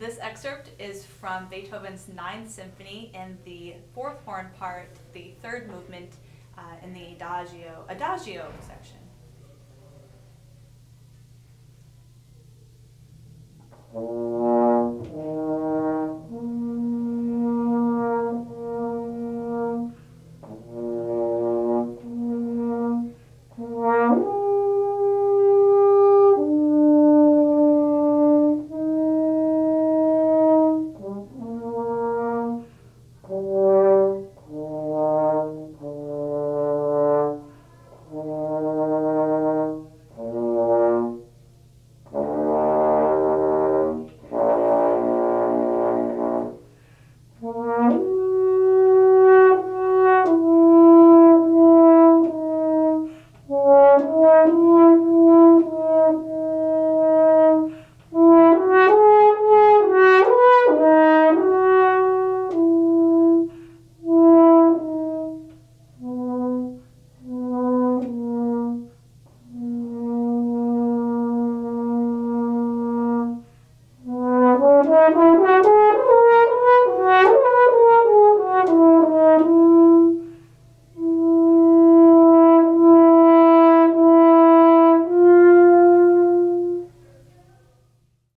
This excerpt is from Beethoven's Ninth Symphony in the fourth horn part, the third movement uh, in the Adagio, Adagio section. Oh.